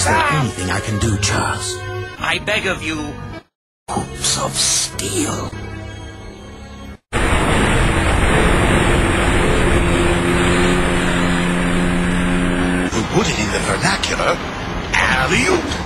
Is there anything I can do, Charles? I beg of you. Hoops of steel. To put it in the vernacular, alley-oop.